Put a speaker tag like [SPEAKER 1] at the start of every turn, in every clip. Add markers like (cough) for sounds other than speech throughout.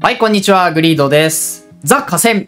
[SPEAKER 1] はい、こんにちは。グリードです。ザ・河川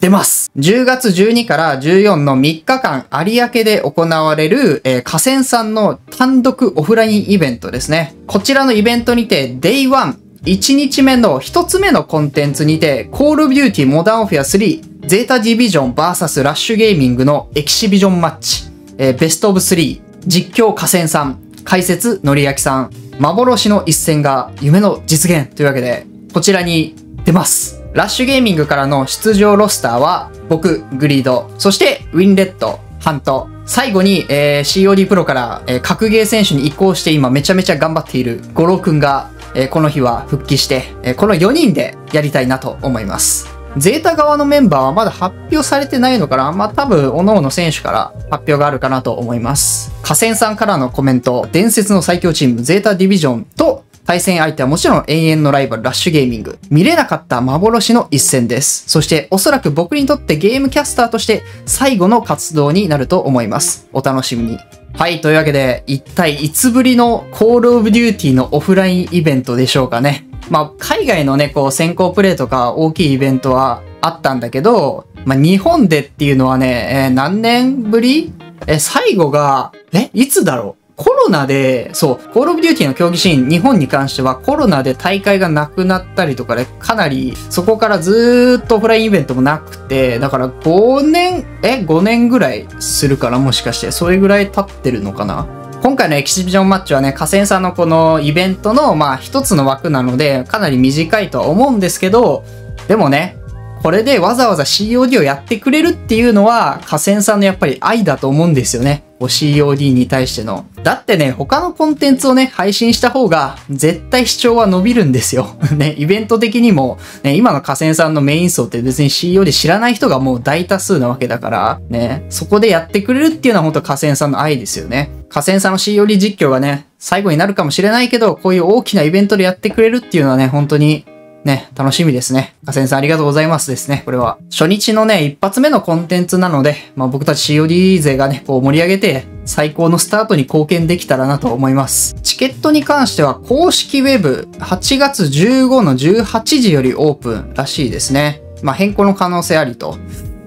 [SPEAKER 1] 出ます。10月12から14の3日間、有明で行われる、えー河川さんの単独オフラインイベントですね。こちらのイベントにて、Day1、1日目の1つ目のコンテンツにて、Call of Duty Modern Warfare 3、ゼータディビジョン VS ラッシュゲーミングのエキシビジョンマッチ、えーベストオブ3、実況河川さん、解説のりやきさん、幻の一戦が夢の実現というわけで、こちらに出ます。ラッシュゲーミングからの出場ロスターは、僕、グリード、そしてウィンレッド、ハント、最後に、えー COD プロから、えー格ゲー選手に移行して今めちゃめちゃ頑張っているゴロくんが、えーこの日は復帰して、えーこの4人でやりたいなと思います。ゼータ側のメンバーはまだ発表されてないのかな？まあ、多分、各々選手から発表があるかなと思います。河川さんからのコメント、伝説の最強チーム、ゼータディビジョンと、対戦相手はもちろん永遠のライバル、ラッシュゲーミング。見れなかった幻の一戦です。そして、おそらく僕にとってゲームキャスターとして最後の活動になると思います。お楽しみに。はい、というわけで、一体いつぶりの Call of Duty のオフラインイベントでしょうかね。まあ、海外のね、こう、先行プレイとか大きいイベントはあったんだけど、まあ、日本でっていうのはね、えー何年ぶり？え、最後が、え、いつだろう？コロナで、そう、コールオブデューティーの競技シーン、日本に関してはコロナで大会がなくなったりとかで、かなり、そこからずっとオフラインイベントもなくて、だから5年、え、5年ぐらいするかなもしかして。それぐらい経ってるのかな？今回のエキシビジョンマッチはね、河川さんのこのイベントの、まあ一つの枠なので、かなり短いとは思うんですけど、でもね、これでわざわざ COD をやってくれるっていうのは、河川さんのやっぱり愛だと思うんですよね。こう COD に対しての。だってね、他のコンテンツをね、配信した方が、絶対視聴は伸びるんですよ。(laughs) ね、イベント的にも、ね、今の河川さんのメイン層って別に COD 知らない人がもう大多数なわけだから、ね、そこでやってくれるっていうのは本当河川さんの愛ですよね。河川さんの COD 実況がね、最後になるかもしれないけど、こういう大きなイベントでやってくれるっていうのはね、本当にね、楽しみですね。河川さんありがとうございますですね、これは。初日のね、一発目のコンテンツなので、まあ僕たち COD 勢がね、こう盛り上げて、最高のスタートに貢献できたらなと思います。チケットに関しては、公式ウェブ、8月15の18時よりオープンらしいですね。まあ変更の可能性ありと。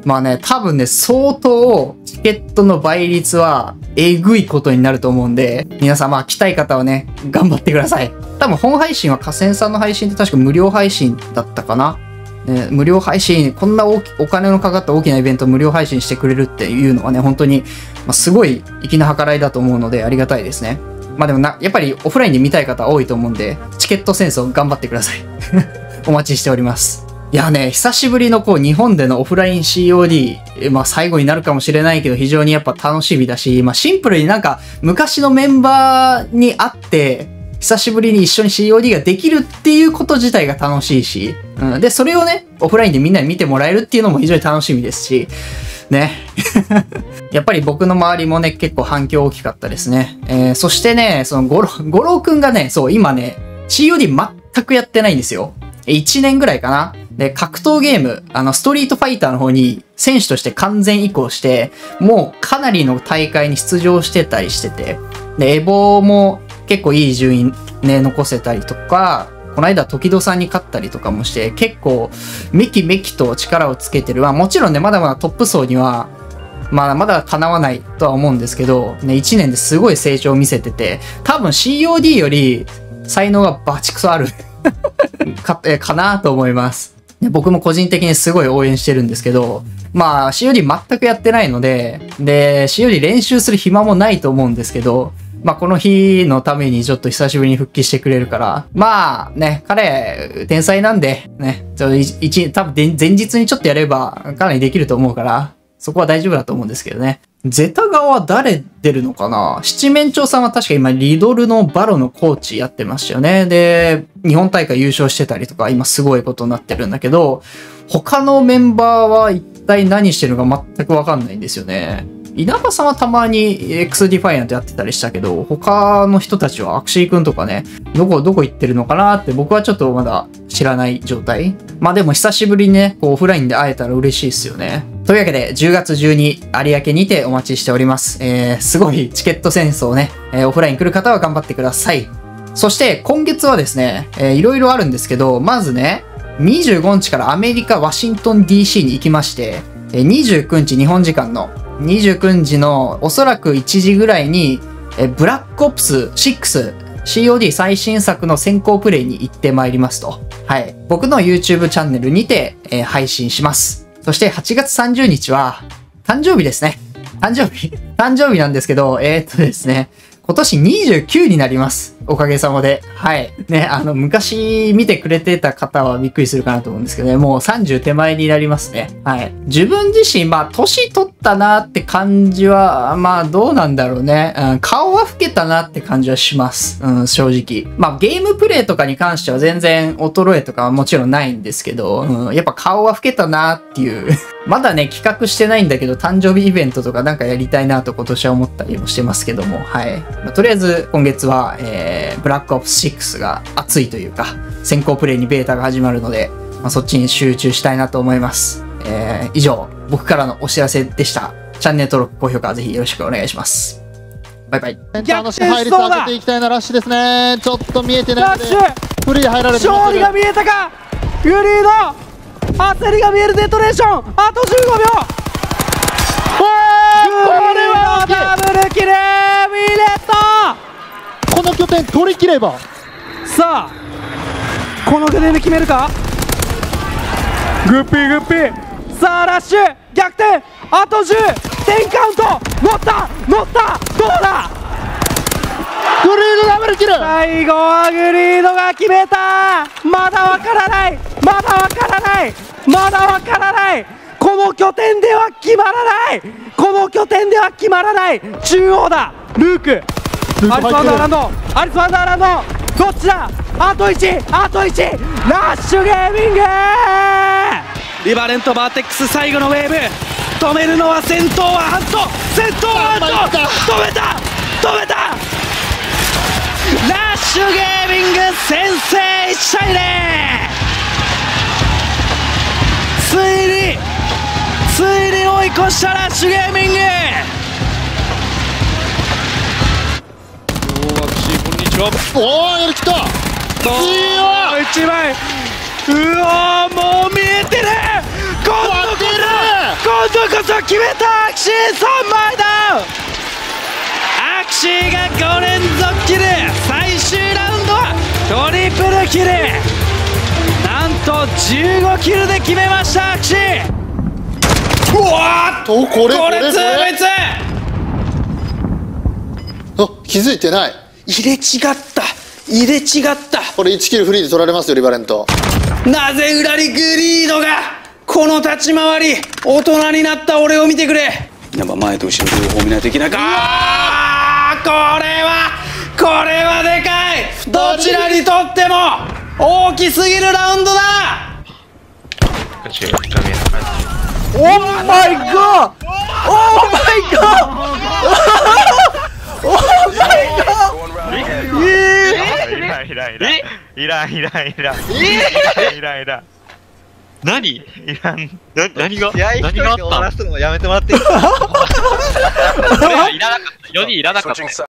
[SPEAKER 1] まあね、多分ね、相当、チケットの倍率は、えぐいことになると思うんで、皆さん、まあ、来たい方はね、頑張ってください。多分、本配信は河川さんの配信って確か無料配信だったかな。ね、無料配信、こんなお金のかかった大きなイベント無料配信してくれるっていうのはね、本当に、ま、すごい粋な計らいだと思うので、ありがたいですね。まあでもな、やっぱりオフラインで見たい方多いと思うんで、チケット戦争頑張ってください。(laughs) お待ちしております。いやね、久しぶりのこう日本でのオフライン COD、まあ最後になるかもしれないけど非常にやっぱ楽しみだし、まあシンプルになんか昔のメンバーに会って、久しぶりに一緒に COD ができるっていうこと自体が楽しいし、うん、で、それをね、オフラインでみんなに見てもらえるっていうのも非常に楽しみですし、ね。(laughs) やっぱり僕の周りもね、結構反響大きかったですね。えー、そしてね、そのゴロ、ゴロくんがね、そう、今ね、COD 全くやってないんですよ。1年ぐらいかな。で、格闘ゲーム、あの、ストリートファイターの方に選手として完全移行して、もうかなりの大会に出場してたりしてて、で、エボも結構いい順位ね、残せたりとか、この間時戸さんに勝ったりとかもして、結構めきめきと力をつけてる。まあもちろんね、まだまだトップ層には、まだまだ叶わないとは思うんですけど、ね、1年ですごい成長を見せてて、多分 COD より才能がバチクソある (laughs) か、かなと思います。ね僕も個人的にすごい応援してるんですけど、まあ COD 全くやってないので、で、COD 練習する暇もないと思うんですけど、まあこの日のためにちょっと久しぶりに復帰してくれるから、まあね、彼、天才なんで、ね、ちょ一一多分前日にちょっとやればかなりできると思うから、そこは大丈夫だと思うんですけどね。ゼタ側は誰出るのかな？七面鳥さんは確か今リドルのバロのコーチやってましたよね。で、日本大会優勝してたりとか今すごいことになってるんだけど、他のメンバーは一体何してるのか全くわかんないんですよね。稲葉さんはたまに X ディファイアントやってたりしたけど、他の人たちはアクシー君とかね、どこ、どこ行ってるのかなって僕はちょっとまだ知らない状態。まあでも久しぶりにね、こうオフラインで会えたら嬉しいですよね。というわけで、10月12有明にてお待ちしております。えー、すごいチケット戦争ね、えーオフライン来る方は頑張ってください。そして今月はですね、えーいろいろあるんですけど、まずね、25日からアメリカ・ワシントン DC に行きまして、29日日本時間の29日のおそらく1時ぐらいに、えブラックオプス6 COD 最新作の先行プレイに行ってまいりますと。はい。僕の YouTube チャンネルにて、えー配信します。そして8月30日は、誕生日ですね。誕生日誕生日なんですけど、えーっとですね、今年29になります。おかげさまで。はい。ね、あの、昔見てくれてた方はびっくりするかなと思うんですけどね、もう30手前になりますね。はい。自分自身、まあ、年取ったなって感じは、まあ、どうなんだろうね。うん、顔は老けたなって感じはします。うん、正直。まあ、ゲームプレイとかに関しては全然衰えとかはもちろんないんですけど、うん、やっぱ顔は老けたなっていう。(laughs) まだね、企画してないんだけど、誕生日イベントとかなんかやりたいなと今年は思ったりもしてますけども、はい。まあとりあえず、今月は、えー、ブラックオプス6が熱いというか、先行プレイにベータが始まるので、まあ、そっちに集中したいなと思います。えー、以上、僕からのお知らせでした。チャンネル登録、高評価ぜひよろしくお願いします。バイバイ。
[SPEAKER 2] センターの支配率上げていきたいなラッシュですねちょっと見えてないので
[SPEAKER 3] ラッシュ
[SPEAKER 2] フリーで入られて
[SPEAKER 3] 勝利が見えたか。グリード。焦りが見えるデトネーション。あと15秒ダブルキルミレッ
[SPEAKER 2] この拠点取り切れば。
[SPEAKER 3] トさあこの拠点で決めるか？グッピーグッピー。さあラッシュ逆転あと10 10カウント乗った乗ったどうだ？
[SPEAKER 2] グリードダブルキル。
[SPEAKER 3] 最後はグリードが決めた。まだわからないまだわからないまだわからないこの拠点では決まらない。この拠点では決まらない中央だ。ルーク。アリス・ワンダーランド。アリス・ワンダーランド。どっちだ？あと1あと1ラッシュゲーミング！リバレントバーテックス最後のウェーブ。止めるのは先頭はハント。先頭はハント。止めた。止めた。ラッシュゲーミング先制1対0ついについに追い越したラッシュゲーミング
[SPEAKER 2] おおやりきった。強い。
[SPEAKER 3] 一枚うわーもう見えてる。今度こそ今度こそ決めたアクシー3枚ダウンアクシーが5連続キル。最終ラウンドはトリプルキル。なんと15キルで決めましたアクシーうわー
[SPEAKER 2] とこれ
[SPEAKER 3] これツー
[SPEAKER 2] これ
[SPEAKER 3] 別
[SPEAKER 2] あ気づいてない。
[SPEAKER 3] 入れ違った。入れ違った。
[SPEAKER 2] これ1キルフリーで取られますよリバレント。
[SPEAKER 3] なぜ裏にグリードがこの立ち回り大人になった俺を見てくれ。やっぱ前と後ろ両方見ないといけないか。これはこれはでかい。どちらにとっても大きすぎるラウンドだ Oh my god! Oh my god! Oh my god! え
[SPEAKER 4] いらいらいらいらいらいらいら何いらんな何が何があったの
[SPEAKER 5] やめてもらっていい
[SPEAKER 4] いらなかった4人いらなかった